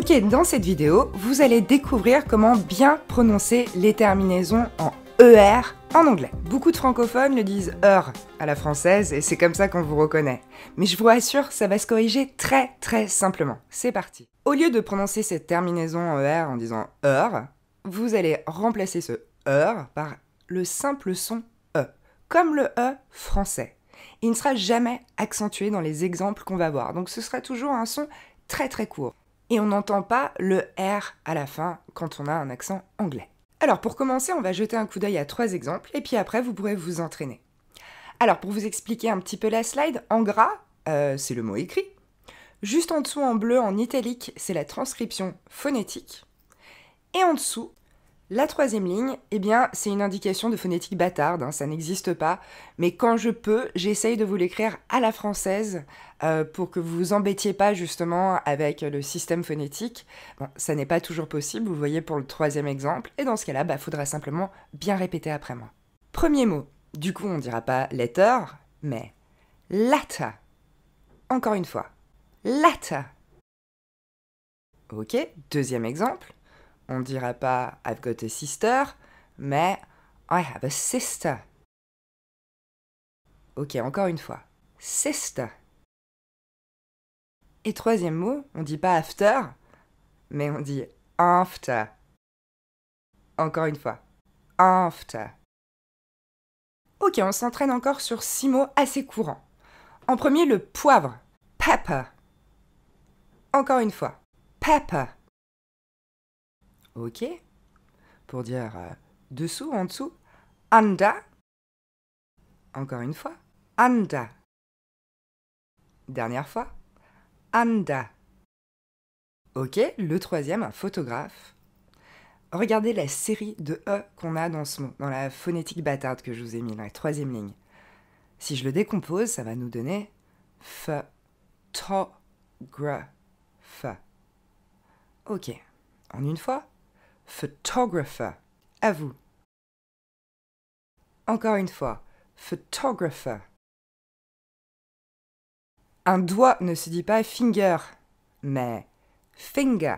Ok, dans cette vidéo, vous allez découvrir comment bien prononcer les terminaisons en ER en anglais. Beaucoup de francophones le disent ER à la française et c'est comme ça qu'on vous reconnaît. Mais je vous rassure, ça va se corriger très très simplement. C'est parti. Au lieu de prononcer cette terminaison en ER en disant ER, vous allez remplacer ce ER par le simple son E, comme le E français. Il ne sera jamais accentué dans les exemples qu'on va voir, donc ce sera toujours un son très très court. Et on n'entend pas le R à la fin quand on a un accent anglais. Alors pour commencer, on va jeter un coup d'œil à trois exemples, et puis après vous pourrez vous entraîner. Alors pour vous expliquer un petit peu la slide, en gras, euh, c'est le mot écrit. Juste en dessous en bleu, en italique, c'est la transcription phonétique. Et en dessous, la troisième ligne, eh bien, c'est une indication de phonétique bâtarde, hein, ça n'existe pas, mais quand je peux, j'essaye de vous l'écrire à la française euh, pour que vous vous embêtiez pas justement avec le système phonétique. Bon, ça n'est pas toujours possible, vous voyez pour le troisième exemple, et dans ce cas-là, il bah, faudra simplement bien répéter après moi. Premier mot, du coup, on dira pas letter, mais lata. Encore une fois, lata. Ok, deuxième exemple on dira pas I've got a sister, mais I have a sister. Ok, encore une fois. Sister. Et troisième mot, on dit pas after, mais on dit after. Encore une fois. After. Ok, on s'entraîne encore sur six mots assez courants. En premier, le poivre. Pepper. Encore une fois. Pepper. Ok. Pour dire euh, dessous, en dessous. Anda. Encore une fois. Anda. Dernière fois. Anda. Ok, le troisième, un photographe. Regardez la série de E qu'on a dans ce mot, dans la phonétique bâtarde que je vous ai mis, dans la troisième ligne. Si je le décompose, ça va nous donner F. Ok, en une fois photographer. À vous. Encore une fois, photographer. Un doigt ne se dit pas finger, mais finger.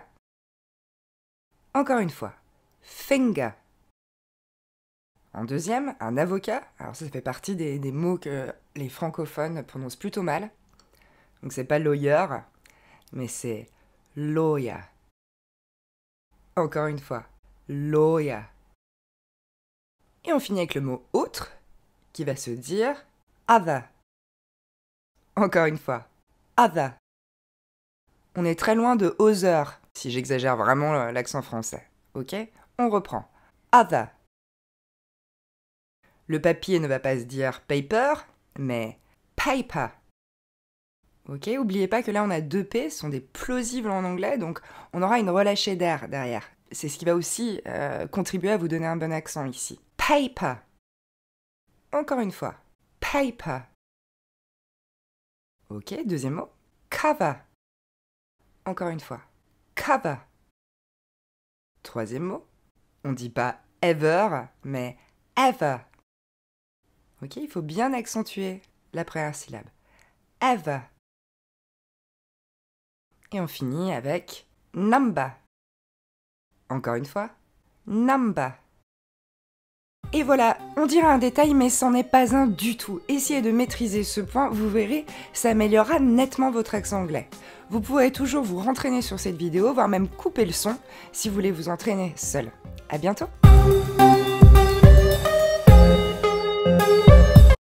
Encore une fois, finger. En deuxième, un avocat. Alors ça, fait partie des, des mots que les francophones prononcent plutôt mal. Donc c'est pas lawyer, mais c'est lawyer. Encore une fois, lawyer. Et on finit avec le mot autre, qui va se dire other. Encore une fois, other. On est très loin de other, si j'exagère vraiment l'accent français. Ok? On reprend. Other. Le papier ne va pas se dire paper, mais paper. Ok, oubliez pas que là on a deux P, ce sont des plausibles en anglais, donc on aura une relâchée d'air derrière. C'est ce qui va aussi euh, contribuer à vous donner un bon accent ici. Paper. Encore une fois. Paper. Ok, deuxième mot. Cover. Encore une fois. Cover. Troisième mot. On dit pas ever, mais ever. Ok, il faut bien accentuer la première syllabe. Ever. Et on finit avec number. Encore une fois, number. Et voilà, on dirait un détail, mais c'en est pas un du tout. Essayez de maîtriser ce point, vous verrez, ça améliorera nettement votre accent anglais. Vous pourrez toujours vous rentraîner sur cette vidéo, voire même couper le son si vous voulez vous entraîner seul. À bientôt